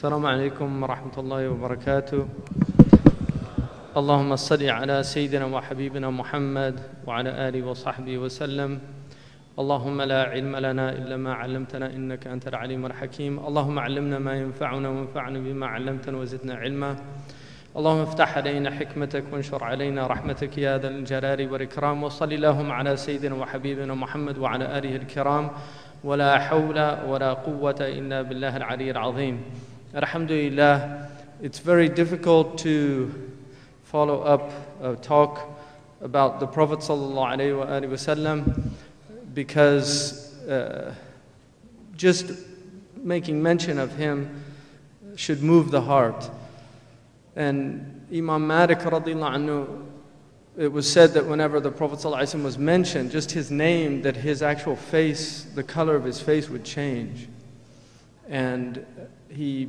السلام عليكم ورحمة الله وبركاته. اللهم صل على سيدنا وحبيبنا محمد وعلى آله وصحبه وسلم. اللهم لا علم لنا إلا ما علمتنا إنك أنت العليم الحكيم. اللهم علمنا ما ينفعنا وانفعنا بما علمتنا وزدنا علما. اللهم افتح علينا حكمتك وانشر علينا رحمتك يا ذا الجلال والإكرام. وصل اللهم على سيدنا وحبيبنا محمد وعلى آله الكرام. ولا حول ولا قوة إلا بالله العلي العظيم. Alhamdulillah, it's very difficult to follow up a talk about the Prophet ﷺ because uh, just making mention of him should move the heart. And Imam Malik anhu, it was said that whenever the Prophet ﷺ was mentioned, just his name, that his actual face, the color of his face would change. And he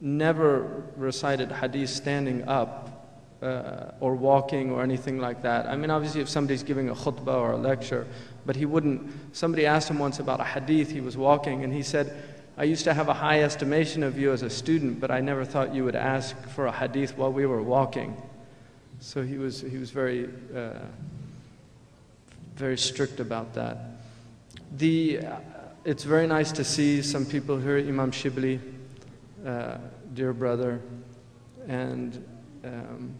never recited hadith standing up uh, or walking or anything like that. I mean, obviously, if somebody's giving a khutbah or a lecture, but he wouldn't. Somebody asked him once about a hadith, he was walking, and he said, I used to have a high estimation of you as a student, but I never thought you would ask for a hadith while we were walking. So he was, he was very, uh, very strict about that. The, it's very nice to see some people here, Imam Shibli, uh, dear brother, and um,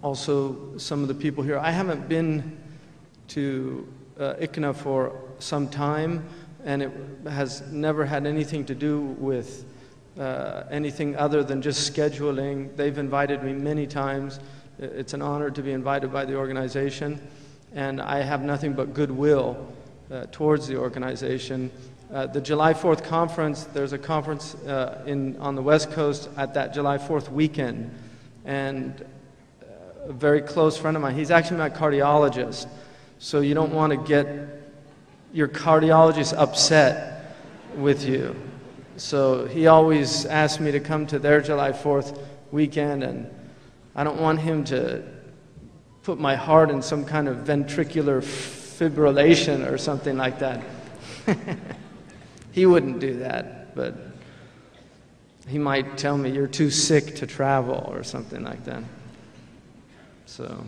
also some of the people here. I haven't been to uh, for some time, and it has never had anything to do with uh, anything other than just scheduling. They've invited me many times. It's an honor to be invited by the organization, and I have nothing but goodwill uh, towards the organization. Uh, the July 4th conference, there's a conference uh, in, on the West Coast at that July 4th weekend. And uh, a very close friend of mine, he's actually my cardiologist. So you don't want to get your cardiologist upset with you. So he always asked me to come to their July 4th weekend, and I don't want him to put my heart in some kind of ventricular fibrillation or something like that. He wouldn't do that, but he might tell me you're too sick to travel or something like that. So,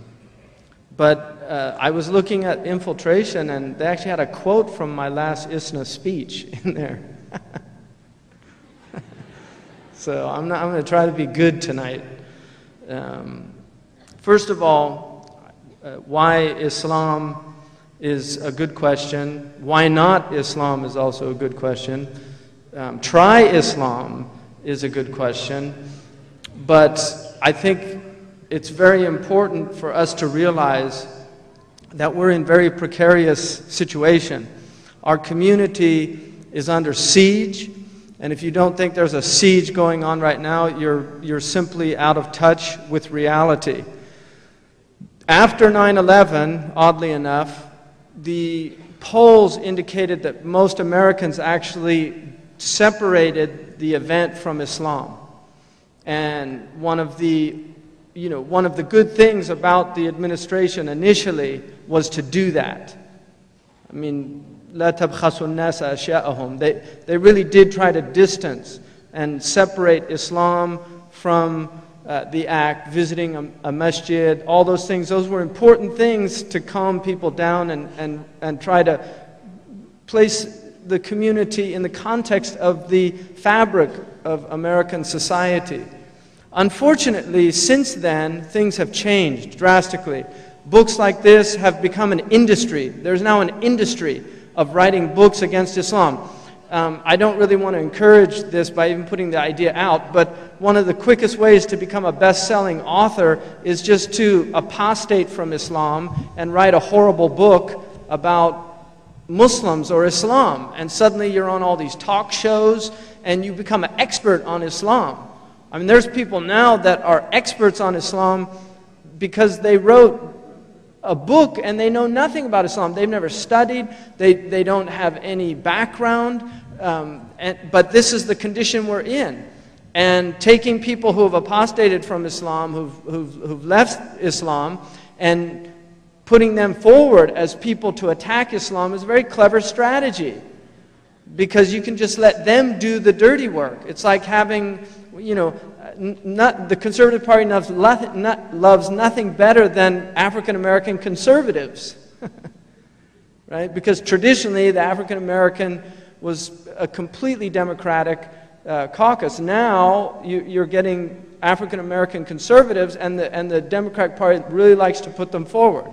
but uh, I was looking at infiltration, and they actually had a quote from my last ISNA speech in there. so I'm, not, I'm going to try to be good tonight. Um, first of all, uh, why Islam is a good question. Why not Islam is also a good question. Um, try Islam is a good question. But I think it's very important for us to realize that we're in very precarious situation. Our community is under siege, and if you don't think there's a siege going on right now, you're, you're simply out of touch with reality. After 9 11, oddly enough, the polls indicated that most Americans actually separated the event from Islam. And one of the, you know, one of the good things about the administration initially was to do that. I mean, لا تبخسوا الناس أشياءهم. They, they really did try to distance and separate Islam from uh, the act, visiting a, a, masjid, all those things, those were important things to calm people down and, and, and try to place the community in the context of the fabric of American society. Unfortunately, since then, things have changed drastically. Books like this have become an industry. There's now an industry of writing books against Islam. Um, I don't really want to encourage this by even putting the idea out, but one of the quickest ways to become a best selling author is just to apostate from Islam and write a horrible book about Muslims or Islam. And suddenly you're on all these talk shows and you become an expert on Islam. I mean, there's people now that are experts on Islam because they wrote a book and they know nothing about Islam. They've never studied, they, they don't have any background. Um, and, but this is the condition we're in. And taking people who have apostated from Islam, who've, who've, who've left Islam, and putting them forward as people to attack Islam is a very clever strategy. because you can just let them do the dirty work. It's like having, you know, not, the Conservative Party loves, not, loves nothing better than African American conservatives. right? Because traditionally, the African American was a completely Democratic uh, caucus. Now, you, are getting African American conservatives, and the, and the Democratic Party really likes to put them forward.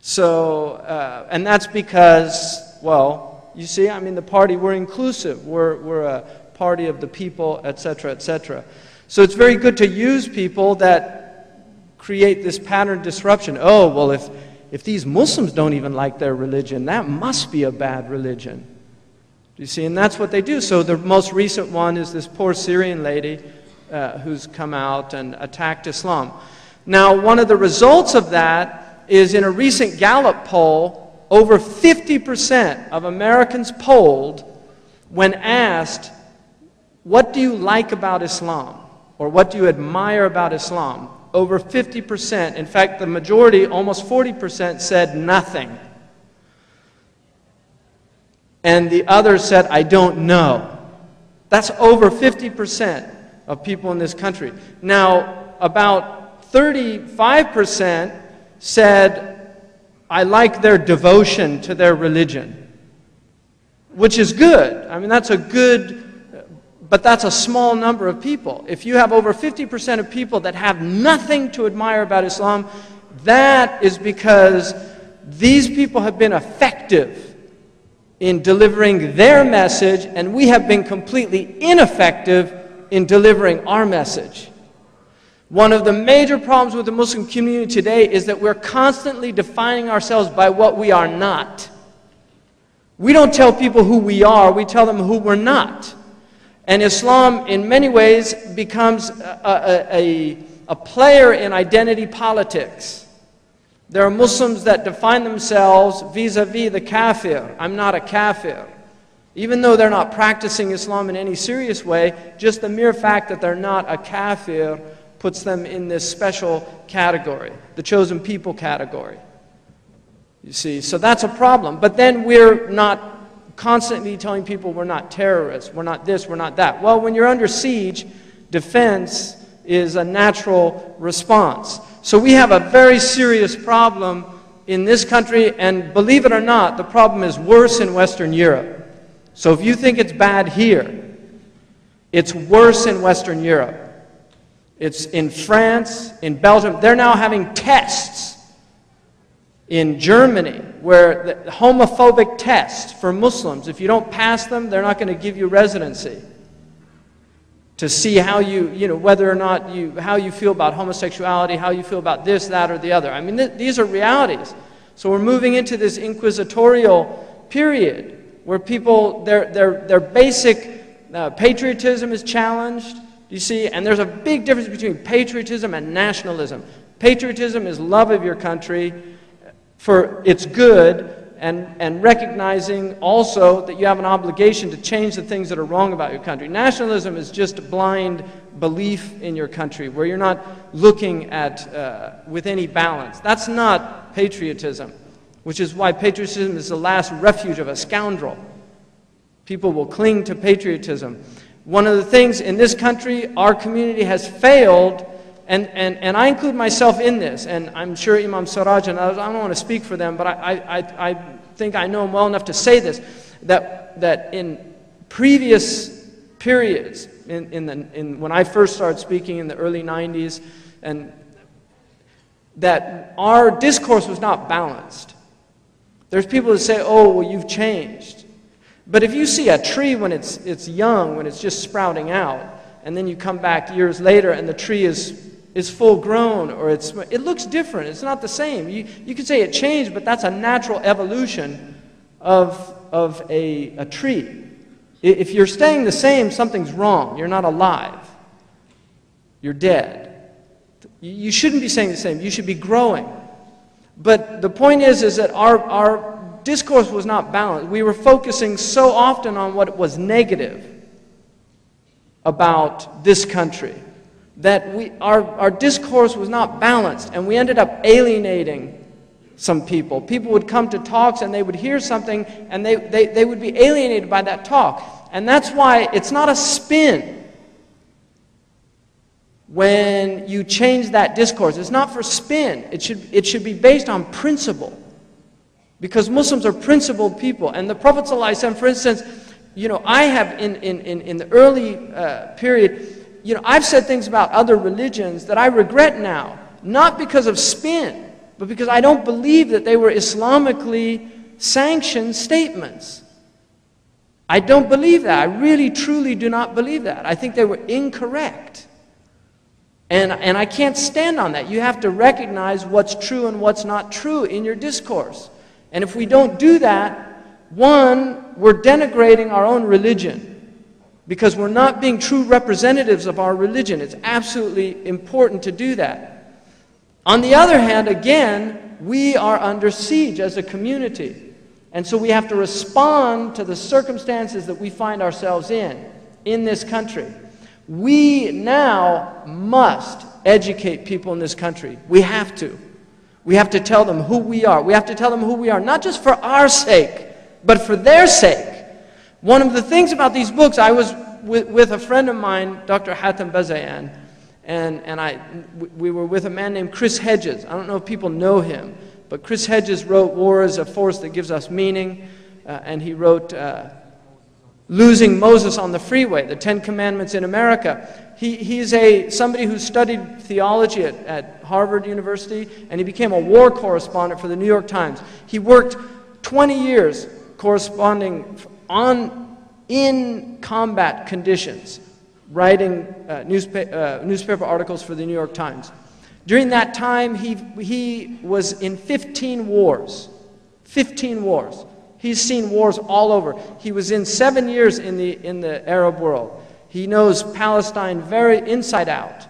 So, uh, and that's because, well, you see, I mean, the party, we're inclusive, we're, we're a party of the people, etc., etc. So it's very good to use people that create this pattern disruption. Oh, well, if, if these Muslims don't even like their religion, that must be a bad religion. You see? And that's what they do. So the most recent one is this poor Syrian lady uh, who's come out and attacked Islam. Now, one of the results of that is in a recent Gallup poll, over 50% of Americans polled, when asked, What do you like about Islam? or what do you admire about Islam? Over 50%, in fact, the majority, almost 40%, said nothing. And the other said, I don't know. That's over 50% of people in this country. Now, about 35% said, I like their devotion to their religion, which is good. I mean, that's a good but that's a small number of people. If you have over 50% of people that have nothing to admire about Islam, that is because these people have been effective in delivering their message, and we have been completely ineffective in delivering our message. One of the major problems with the Muslim community today is that we're constantly defining ourselves by what we are not. We don't tell people who we are, we tell them who we're not. And Islam, in many ways, becomes a, a, a, player in identity politics. There are Muslims that define themselves vis a vis the kafir. I'm not a kafir. Even though they're not practicing Islam in any serious way, just the mere fact that they're not a kafir puts them in this special category, the chosen people category. You see, so that's a problem. But then we're not constantly telling people we're not terrorists, we're not this, we're not that. Well, when you're under siege, defense is a natural response. So we have a very serious problem in this country, and believe it or not, the problem is worse in Western Europe. So if you think it's bad here, it's worse in Western Europe. It's in France, in Belgium. They're now having tests in Germany, where the homophobic test for Muslims, if you don't pass them, they're not going to give you residency. To see how you, you know, whether or not you, how you feel about homosexuality, how you feel about this, that, or the other. I mean, th these are realities. So we're moving into this inquisitorial period where people, their, their, their basic uh, patriotism is challenged. You see, and there's a big difference between patriotism and nationalism. Patriotism is love of your country for its good and, and recognizing also that you have an obligation to change the things that are wrong about your country. Nationalism is just a blind belief in your country where you're not looking at uh, with any balance. That's not patriotism, which is why patriotism is the last refuge of a scoundrel. People will cling to patriotism. One of the things in this country, our community has failed and, and, and I include myself in this, and I'm sure Imam Siraj and others, I don't want to speak for them, but I, I, I think I know him well enough to say this, that, that in previous periods, in, in the, in, when I first started speaking in the early 90s, and that our discourse was not balanced. There's people that say, oh, well, you've changed. But if you see a tree when it's, it's young, when it's just sprouting out, and then you come back years later and the tree is is full grown or it's, it looks different. It's not the same. You, you could say it changed, but that's a natural evolution of, of a, a tree. If you're staying the same, something's wrong. You're not alive. You're dead. You shouldn't be saying the same. You should be growing. But the point is, is that our, our discourse was not balanced. We were focusing so often on what was negative about this country that we, our, our discourse was not balanced, and we ended up alienating some people. People would come to talks and they would hear something and they, they, they would be alienated by that talk. And that's why it's not a spin when you change that discourse. It's not for spin, it should, it should be based on principle. Because Muslims are principled people. And the Prophet, ﷺ, for instance, you know, I have in, in, in, in the early uh, period, you know, I've said things about other religions that I regret now, not because of spin, but because I don't believe that they were Islamically sanctioned statements. I don't believe that. I really, truly do not believe that. I think they were incorrect. And, and I can't stand on that. You have to recognize what's true and what's not true in your discourse. And if we don't do that, one, we're denigrating our own religion because we're not being true representatives of our religion. It's absolutely important to do that. On the other hand, again, we are under siege as a community. And so we have to respond to the circumstances that we find ourselves in, in this country. We now must educate people in this country. We have to. We have to tell them who we are. We have to tell them who we are, not just for our sake, but for their sake. One of the things about these books, I was with, with a friend of mine, Dr. Hatem Bazian, and, and I, we were with a man named Chris Hedges. I don't know if people know him, but Chris Hedges wrote War is a Force That Gives Us Meaning, uh, and he wrote uh, Losing Moses on the Freeway, the Ten Commandments in America. He, he's a, somebody who studied theology at, at Harvard University, and he became a war correspondent for the New York Times. He worked 20 years corresponding on, in combat conditions writing uh, newspa- uh, newspaper articles for the New York Times. During that time, he, he was in 15 wars. 15 wars. He's seen wars all over. He was in seven years in the, in the Arab world. He knows Palestine very inside out.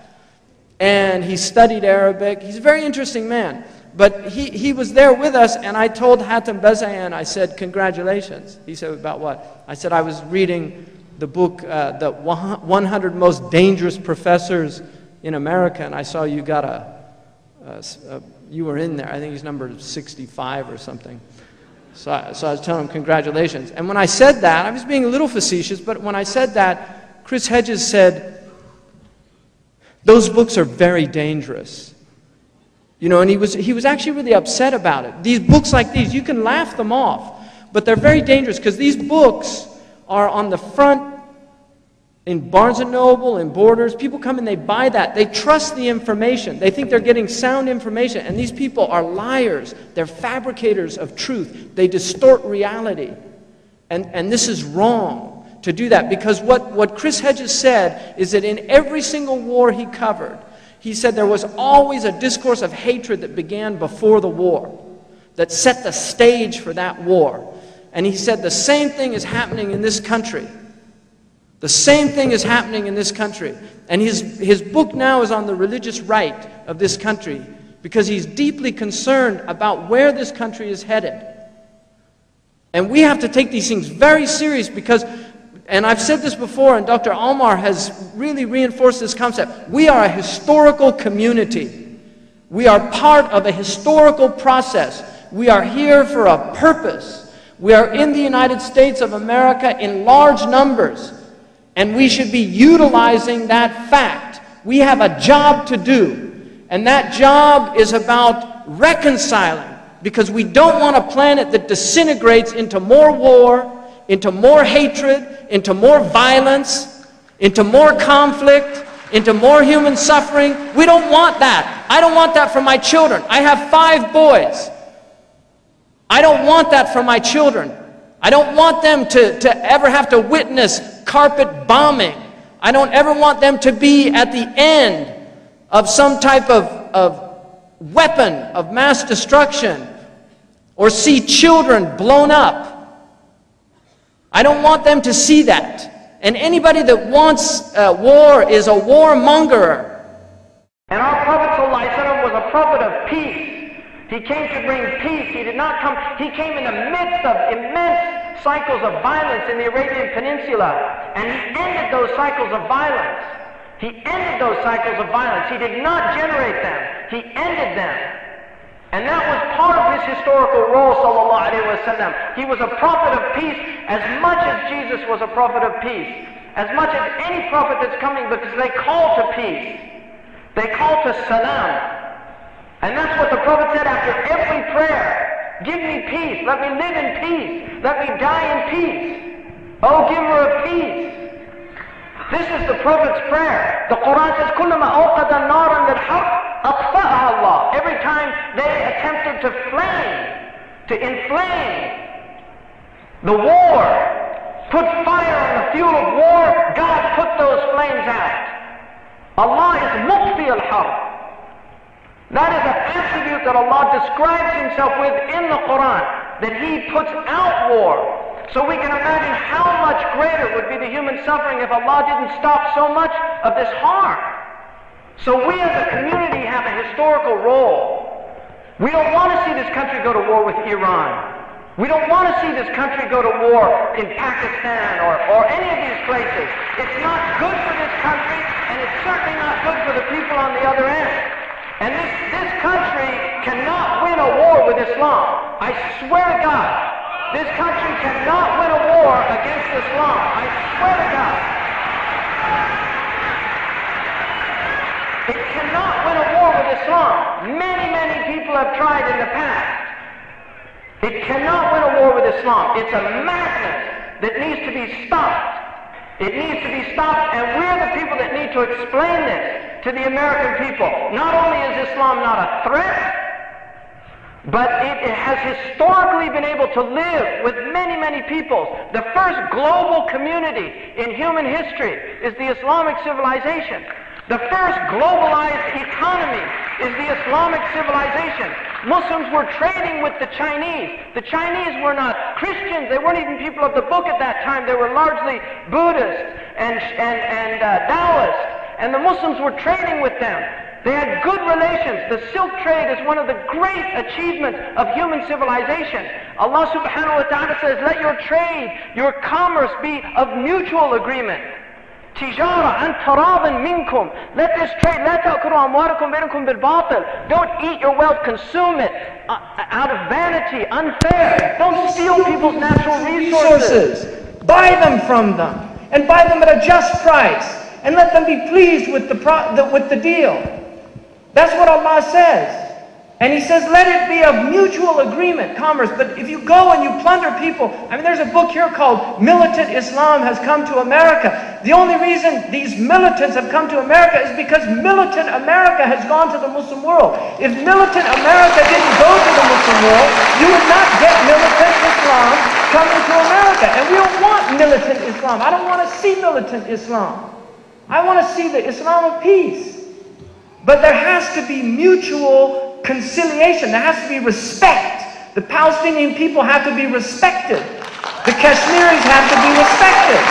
And he studied Arabic. He's a very interesting man. But he, he was there with us, and I told Hatem Bazian, I said, Congratulations. He said, About what? I said, I was reading the book, uh, The 100 Most Dangerous Professors in America, and I saw you got a, a, a you were in there. I think he's number 65 or something. So I, so I was telling him, congratulations. And when I said that, I was being a little facetious, but when I said that, Chris Hedges said, those books are very dangerous. You know, and he was, he was actually really upset about it. These books like these, you can laugh them off, but they're very dangerous because these books are on the front in Barnes and Noble, in Borders. People come and they buy that. They trust the information. They think they're getting sound information. And these people are liars. They're fabricators of truth. They distort reality. And, and this is wrong to do that because what, what Chris Hedges said is that in every single war he covered, he said there was always a discourse of hatred that began before the war, that set the stage for that war. And he said the same thing is happening in this country. The same thing is happening in this country. And his, his book now is on the religious right of this country because he's deeply concerned about where this country is headed. And we have to take these things very serious because, and I've said this before, and Dr. Almar has really reinforced this concept. We are a historical community. We are part of a historical process. We are here for a purpose. We are in the United States of America in large numbers, and we should be utilizing that fact. We have a job to do, and that job is about reconciling because we don't want a planet that disintegrates into more war, into more hatred, into more violence, into more conflict, into more human suffering. We don't want that. I don't want that for my children. I have five boys. I don't want that for my children. I don't want them to, to ever have to witness carpet bombing. I don't ever want them to be at the end of some type of, of weapon of mass destruction or see children blown up. I don't want them to see that. And anybody that wants uh, war is a warmonger. And our Prophet was a prophet of peace. He came to bring peace. He did not come, he came in the midst of immense cycles of violence in the Arabian Peninsula. And he ended those cycles of violence. He ended those cycles of violence. He did not generate them. He ended them. And that was part of his historical role, sallallahu alayhi wasallam. He was a prophet of peace as much as Jesus was a prophet of peace. As much as any prophet that's coming because they call to peace. They call to salam. And that's what the prophet said after every prayer. Give me peace. Let me live in peace. Let me die in peace. Oh, giver of peace. This is the Prophet's prayer. The Quran says, كُلَّمَا أَوْقَدَ نَارًا لِلْحَقِّ Allah. Every time they attempted to flame, to inflame the war, put fire on the fuel of war, God put those flames out. Allah is Mukti al-Harb. That is an attribute that Allah describes himself with in the Quran, that he puts out war. So we can imagine how much greater would be the human suffering if Allah didn't stop so much of this harm. So we as a community have a historical role. We don't want to see this country go to war with Iran. We don't want to see this country go to war in Pakistan or, or any of these places. It's not good for this country, and it's certainly not good for the people on the other end. And this, this country cannot win a war with Islam. I swear to God, this country cannot win a war against Islam. I swear to God. It cannot win a war with Islam. Many, many people have tried in the past. It cannot win a war with Islam. It's a madness that needs to be stopped. It needs to be stopped, and we're the people that need to explain this to the American people. Not only is Islam not a threat, but it, it, has historically been able to live with many, many peoples. The first global community in human history is the Islamic civilization. The first globalized economy is the Islamic civilization. Muslims were trading with the Chinese. The Chinese were not Christians. They weren't even people of the book at that time. They were largely Buddhist and, and, and uh, Taoist. And the Muslims were trading with them. They had good relations. The silk trade is one of the great achievements of human civilization. Allah subhanahu wa ta'ala says, let your trade, your commerce be of mutual agreement. تجارة عن تراض منكم let this trade لا تأكلوا أموالكم بينكم بالباطل don't eat your wealth consume it uh, out of vanity unfair don't steal people's natural resources buy them from them and buy them at a just price and let them be pleased with the, pro- the with the deal that's what Allah says. And He says, let it be of mutual agreement, commerce. But if you go and you plunder people, I mean, there's a book here called Militant Islam Has Come to America. The only reason these militants have come to America is because militant America has gone to the Muslim world. If militant America didn't go to the Muslim world, you would not get militant Islam coming to America. And we don't want militant Islam. I don't want to see militant Islam. I want to see the Islam of peace. But there has to be mutual conciliation. There has to be respect. The Palestinian people have to be respected. The Kashmiris have to be respected.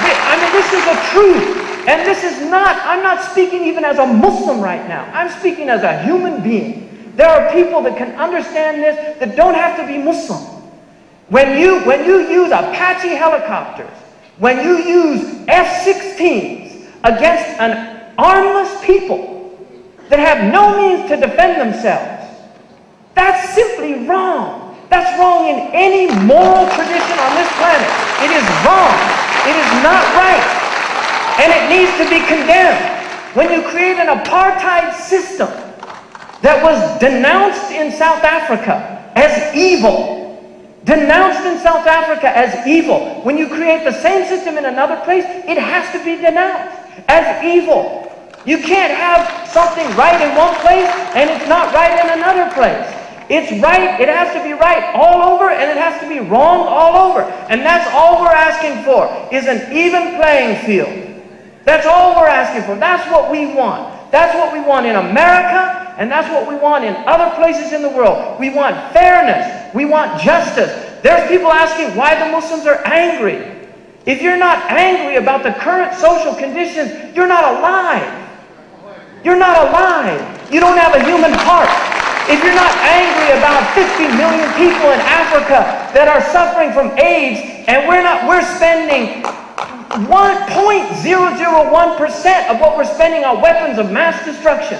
I mean, this is a truth. And this is not, I'm not speaking even as a Muslim right now. I'm speaking as a human being. There are people that can understand this that don't have to be Muslim. When you, when you use Apache helicopters, when you use F-16s against an armless people that have no means to defend themselves. That's simply wrong. That's wrong in any moral tradition on this planet. It is wrong. It is not right. And it needs to be condemned. When you create an apartheid system that was denounced in South Africa as evil, denounced in South Africa as evil, when you create the same system in another place, it has to be denounced as evil. You can't have something right in one place and it's not right in another place. It's right, it has to be right all over and it has to be wrong all over. And that's all we're asking for is an even playing field. That's all we're asking for. That's what we want. That's what we want in America and that's what we want in other places in the world. We want fairness. We want justice. There's people asking why the Muslims are angry. If you're not angry about the current social conditions, you're not alive. You're not alive. You don't have a human heart. If you're not angry about 50 million people in Africa that are suffering from AIDS and we're not, we're spending 1.001% of what we're spending on weapons of mass destruction.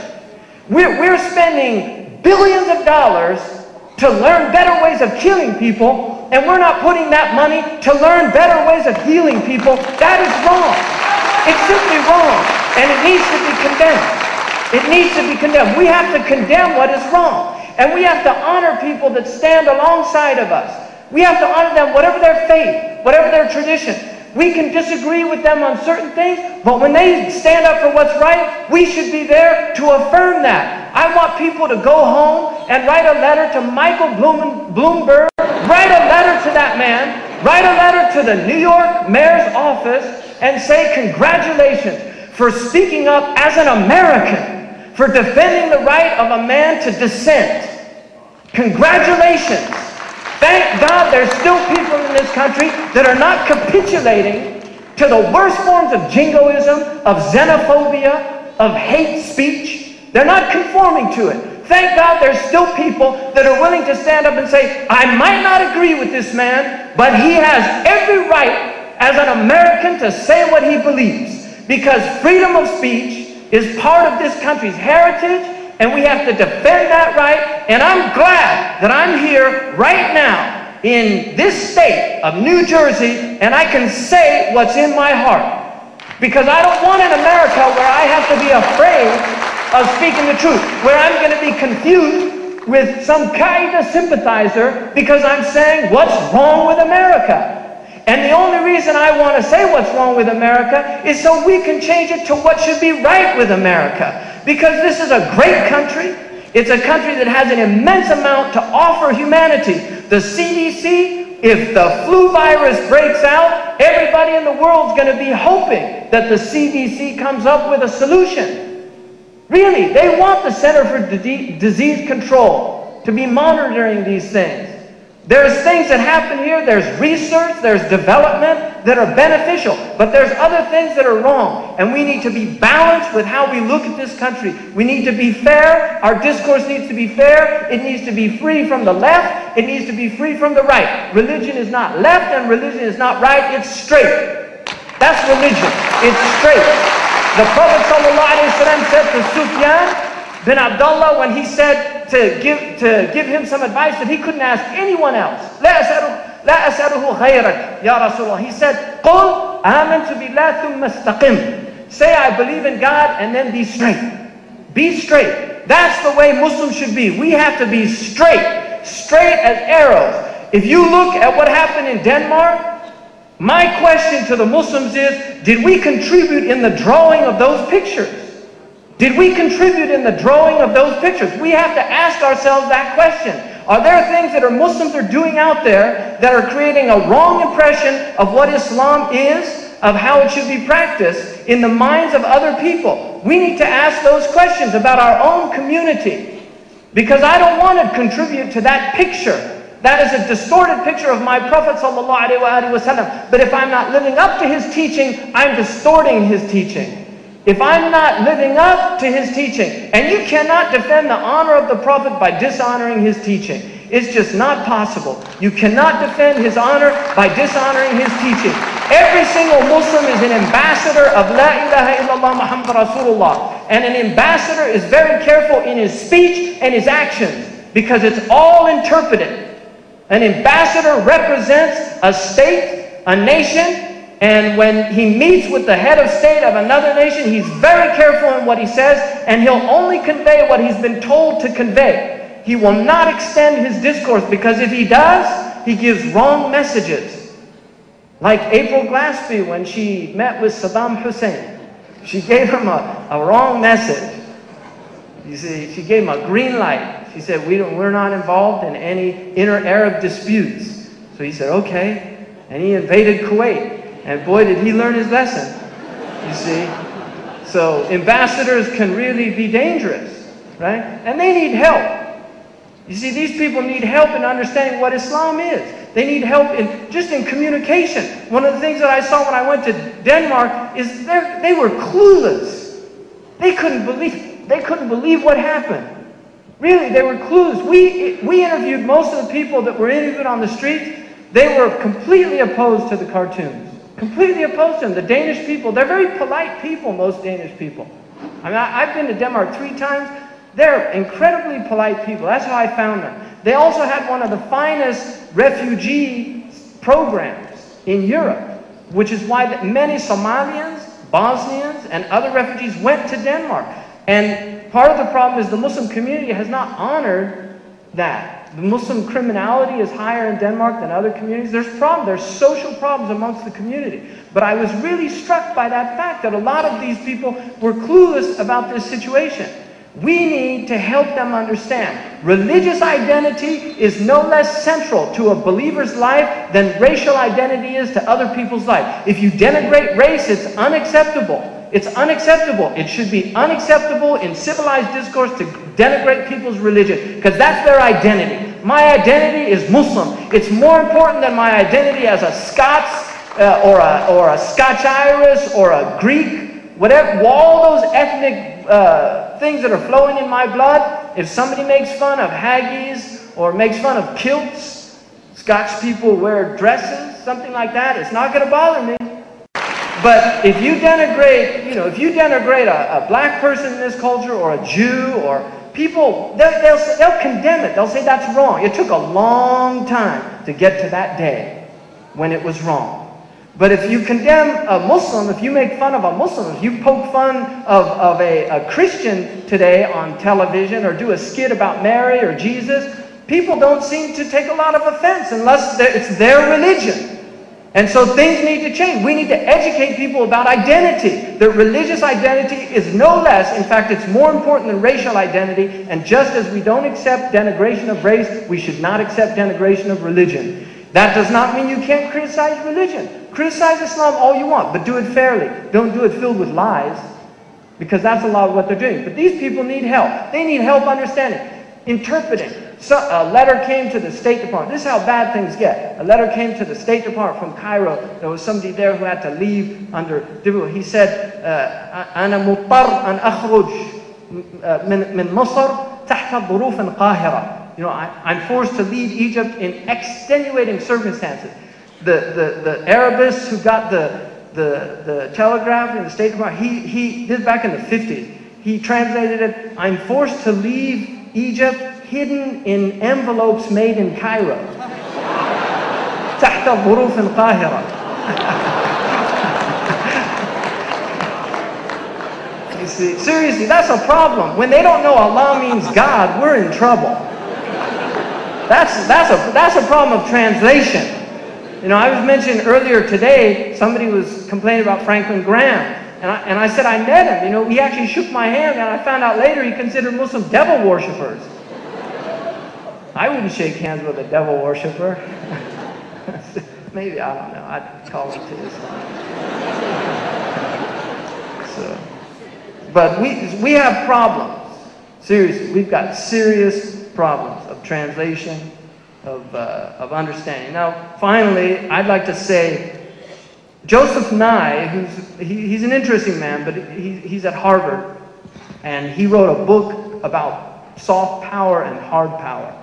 We're, we're spending billions of dollars to learn better ways of killing people, and we're not putting that money to learn better ways of healing people. That is wrong. It's simply wrong, and it needs to be condemned. It needs to be condemned. We have to condemn what is wrong. And we have to honor people that stand alongside of us. We have to honor them, whatever their faith, whatever their tradition. We can disagree with them on certain things, but when they stand up for what's right, we should be there to affirm that. I want people to go home and write a letter to Michael Bloomberg, write a letter to that man, write a letter to the New York mayor's office, and say, Congratulations for speaking up as an American, for defending the right of a man to dissent. Congratulations. Thank God there's still people in this country that are not capitulating to the worst forms of jingoism, of xenophobia, of hate speech. They're not conforming to it. Thank God there's still people that are willing to stand up and say, I might not agree with this man, but he has every right as an American to say what he believes. Because freedom of speech is part of this country's heritage and we have to defend that right. And I'm glad that I'm here right now in this state of New Jersey and I can say what's in my heart. Because I don't want an America where I have to be afraid of speaking the truth, where I'm going to be confused with some Qaeda sympathizer because I'm saying what's wrong with America. And the only reason I want to say what's wrong with America is so we can change it to what should be right with America. Because this is a great country. It's a country that has an immense amount to offer humanity. The CDC, if the flu virus breaks out, everybody in the world is going to be hoping that the CDC comes up with a solution. Really, they want the Center for Disease Control to be monitoring these things. There's things that happen here, there's research, there's development that are beneficial, but there's other things that are wrong. And we need to be balanced with how we look at this country. We need to be fair. Our discourse needs to be fair. It needs to be free from the left. It needs to be free from the right. Religion is not left and religion is not right. It's straight. That's religion. It's straight. The Prophet said to Sufyan, bin Abdullah when he said to give, to give him some advice that he couldn't ask anyone else. لا أسأله, لا أسأله غيرك يا رسول الله. He said, قل آمنت بالله ثم استقم. Say I believe in God and then be straight. Be straight. That's the way Muslims should be. We have to be straight. Straight as arrows. If you look at what happened in Denmark, my question to the Muslims is, did we contribute in the drawing of those pictures? Did we contribute in the drawing of those pictures? We have to ask ourselves that question. Are there things that our Muslims are doing out there that are creating a wrong impression of what Islam is, of how it should be practiced in the minds of other people? We need to ask those questions about our own community. Because I don't want to contribute to that picture. That is a distorted picture of my Prophet ﷺ. But if I'm not living up to his teaching, I'm distorting his teaching. If I'm not living up to his teaching, and you cannot defend the honor of the Prophet by dishonoring his teaching, it's just not possible. You cannot defend his honor by dishonoring his teaching. Every single Muslim is an ambassador of La ilaha illallah Muhammad Rasulullah. And an ambassador is very careful in his speech and his actions because it's all interpreted. An ambassador represents a state, a nation, and when he meets with the head of state of another nation, he's very careful in what he says, and he'll only convey what he's been told to convey. He will not extend his discourse because if he does, he gives wrong messages. Like April Glaspie when she met with Saddam Hussein. She gave him a, a wrong message. You see, she gave him a green light. She said, we don't, we're not involved in any inter-Arab disputes. So he said, okay. And he invaded Kuwait. And boy, did he learn his lesson, you see. So ambassadors can really be dangerous, right? And they need help. You see, these people need help in understanding what Islam is. They need help in just in communication. One of the things that I saw when I went to Denmark is they were clueless. They couldn't believe they couldn't believe what happened. Really, they were clueless. We we interviewed most of the people that were interviewed on the streets. They were completely opposed to the cartoons. Completely opposed to them. The Danish people, they're very polite people, most Danish people. I mean, I, have been to Denmark three times. They're incredibly polite people. That's how I found them. They also had one of the finest refugee programs in Europe, which is why many Somalians, Bosnians, and other refugees went to Denmark. And part of the problem is the Muslim community has not honored that. The Muslim criminality is higher in Denmark than other communities. There's problems. There's social problems amongst the community. But I was really struck by that fact that a lot of these people were clueless about this situation. We need to help them understand. Religious identity is no less central to a believer's life than racial identity is to other people's life. If you denigrate race, it's unacceptable. It's unacceptable. It should be unacceptable in civilized discourse to denigrate people's religion because that's their identity. My identity is Muslim. It's more important than my identity as a Scots uh, or, a, or a Scotch Irish or a Greek, whatever, all those ethnic uh, things that are flowing in my blood. If somebody makes fun of haggis or makes fun of kilts, Scotch people wear dresses, something like that, it's not going to bother me. But if you denigrate, you know, if you denigrate a, a black person in this culture or a Jew or people, they'll, they'll, they'll condemn it. They'll say that's wrong. It took a long time to get to that day when it was wrong. But if you condemn a Muslim, if you make fun of a Muslim, if you poke fun of, of a, a Christian today on television or do a skit about Mary or Jesus, people don't seem to take a lot of offense unless it's their religion. And so things need to change. We need to educate people about identity. That religious identity is no less, in fact, it's more important than racial identity. And just as we don't accept denigration of race, we should not accept denigration of religion. That does not mean you can't criticize religion. Criticize Islam all you want, but do it fairly. Don't do it filled with lies, because that's a lot of what they're doing. But these people need help. They need help understanding, interpreting. So, a letter came to the State Department. This is how bad things get. A letter came to the State Department from Cairo. There was somebody there who had to leave under He said, "أنا مضطر أن أخرج من من مصر تحت ظروف قاهرة." You know, I, I'm forced to leave Egypt in extenuating circumstances. The, the, the Arabist who got the, the, the telegraph in the State Department, he, he, this back in the 50s, he translated it, I'm forced to leave Egypt hidden in envelopes made in Cairo. تحت ظروف قاهرة. you see, seriously, that's a problem. When they don't know Allah means God, we're in trouble. That's, that's, a, that's a problem of translation. You know, I was mentioned earlier today, somebody was complaining about Franklin Graham. And I, and I said I met him. You know, he actually shook my hand, and I found out later he considered Muslim devil worshippers. I wouldn't shake hands with a devil worshipper. Maybe, I don't know. I'd call him to Islam. so, but we, we have problems. Seriously, we've got serious problems of translation, of, uh, of understanding. Now, finally, I'd like to say Joseph Nye, who's, he, he's an interesting man, but he, he's at Harvard, and he wrote a book about soft power and hard power,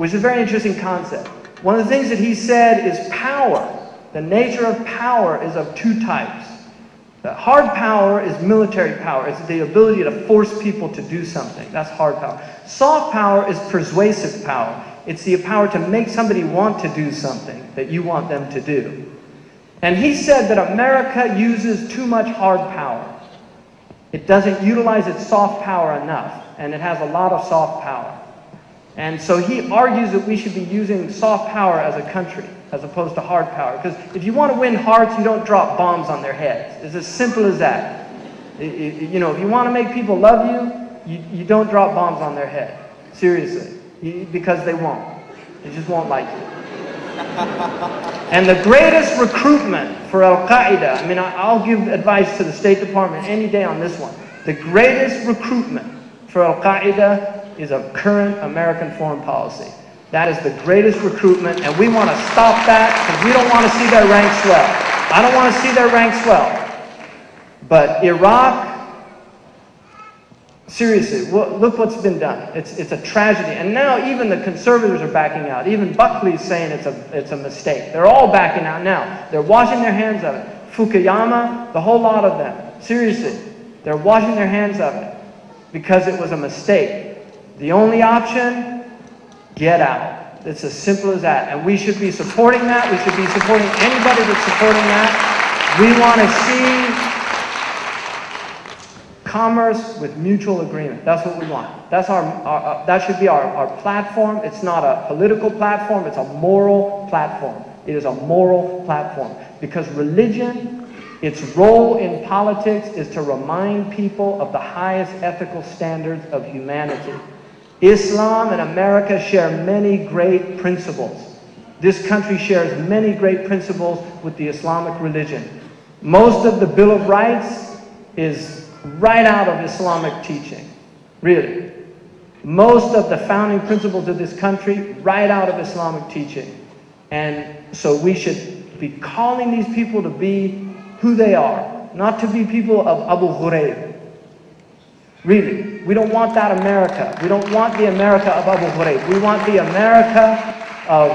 which is a very interesting concept. One of the things that he said is power. The nature of power is of two types. The hard power is military power. It's the ability to force people to do something. That's hard power. Soft power is persuasive power. It's the power to make somebody want to do something that you want them to do. And he said that America uses too much hard power. It doesn't utilize its soft power enough, and it has a lot of soft power. And so he argues that we should be using soft power as a country as opposed to hard power. Because if you want to win hearts, you don't drop bombs on their heads. It's as simple as that. You know, if you want to make people love you, you, you don't drop bombs on their head. Seriously because they won't. They just won't like you. and the greatest recruitment for Al Qaeda, I mean, I'll give advice to the State Department any day on this one. The greatest recruitment for Al Qaeda is a current American foreign policy. That is the greatest recruitment, and we want to stop that because we don't want to see their ranks swell. I don't want to see their ranks swell. But Iraq, Seriously, look what's been done. It's, it's a tragedy. And now even the conservatives are backing out. Even Buckley's saying it's a, it's a mistake. They're all backing out now. They're washing their hands of it. Fukuyama, the whole lot of them. Seriously, they're washing their hands of it. because it was a mistake. The only option, get out. It's as simple as that. And we should be supporting that. We should be supporting anybody that's supporting that. We want to see commerce with mutual agreement. That's what we want. That's our, our uh, that should be our, our platform. It's not a political platform, it's a moral platform. It is a moral platform. Because religion, its role in politics is to remind people of the highest ethical standards of humanity. Islam and America share many great principles. This country shares many great principles with the Islamic religion. Most of the Bill of Rights is right out of Islamic teaching. Really. Most of the founding principles of this country, right out of Islamic teaching. And so we should be calling these people to be who they are, not to be people of Abu Ghraib. Really. We don't want that America. We don't want the America of Abu Ghraib. We want the America of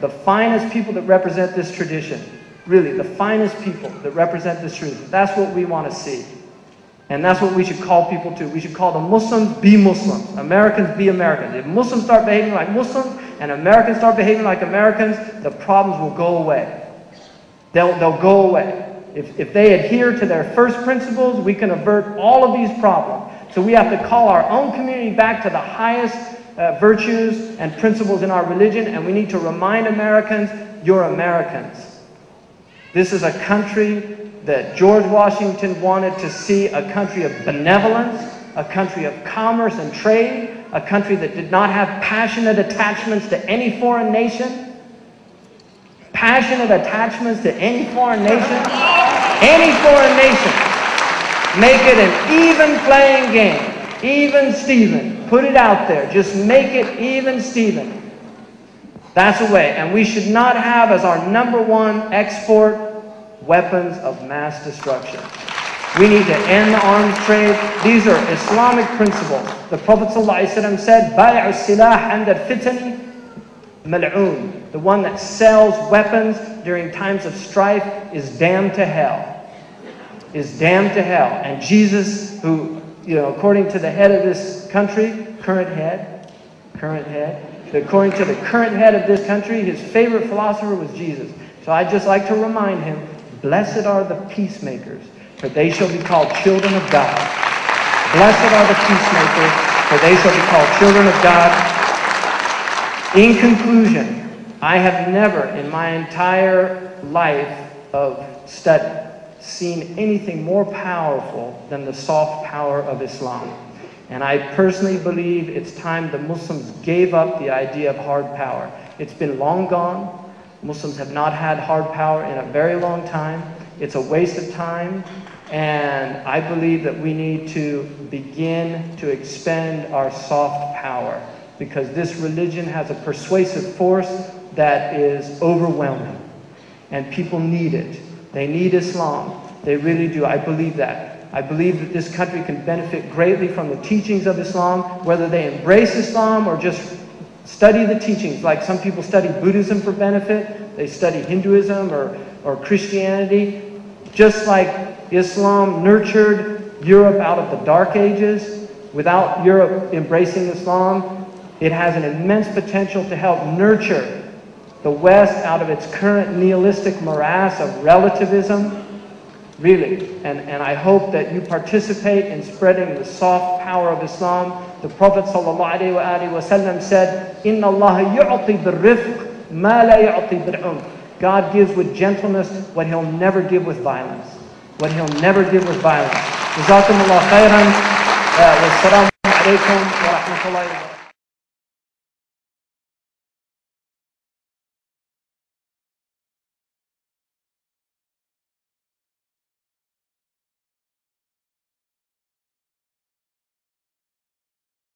the finest people that represent this tradition. Really, the finest people that represent this tradition. That's what we want to see. And that's what we should call people to. We should call the Muslims be Muslims. Americans be Americans. If Muslims start behaving like Muslims and Americans start behaving like Americans, the problems will go away. They'll, they'll go away. If, if they adhere to their first principles, we can avert all of these problems. So we have to call our own community back to the highest uh, virtues and principles in our religion, and we need to remind Americans, you're Americans. This is a country that George Washington wanted to see a country of benevolence, a country of commerce and trade, a country that did not have passionate attachments to any foreign nation. Passionate attachments to any foreign nation. Any foreign nation. Make it an even playing game. Even Stephen. Put it out there. Just make it even Stephen. That's the way. And we should not have as our number one export weapons of mass destruction. We need to end the arms trade. These are Islamic principles. The Prophet ﷺ said, Bay'u silah and fitani mal'oon. The one that sells weapons during times of strife is damned to hell. Is damned to hell. And Jesus, who, you know, according to the head of this country, current head, current head, according to the current head of this country, his favorite philosopher was Jesus. So I'd just like to remind him Blessed are the peacemakers, for they shall be called children of God. Blessed are the peacemakers, for they shall be called children of God. In conclusion, I have never in my entire life of study seen anything more powerful than the soft power of Islam. And I personally believe it's time the Muslims gave up the idea of hard power. It's been long gone. Muslims have not had hard power in a very long time. It's a waste of time. And I believe that we need to begin to expend our soft power because this religion has a persuasive force that is overwhelming. And people need it. They need Islam. They really do. I believe that. I believe that this country can benefit greatly from the teachings of Islam, whether they embrace Islam or just Study the teachings, like some people study Buddhism for benefit, they study Hinduism or, or Christianity. Just like Islam nurtured Europe out of the Dark Ages, without Europe embracing Islam, it has an immense potential to help nurture the West out of its current nihilistic morass of relativism. Really, and, and I hope that you participate in spreading the soft power of Islam. The Prophet said, Inna Allah yu'ti birrifq ma la yu'ti bir'um. God gives with gentleness what he'll never give with violence. What he'll never give with violence. Jazakumullah khairan. Uh, Wassalamu alaikum wa rahmatullahi wa barakatuh.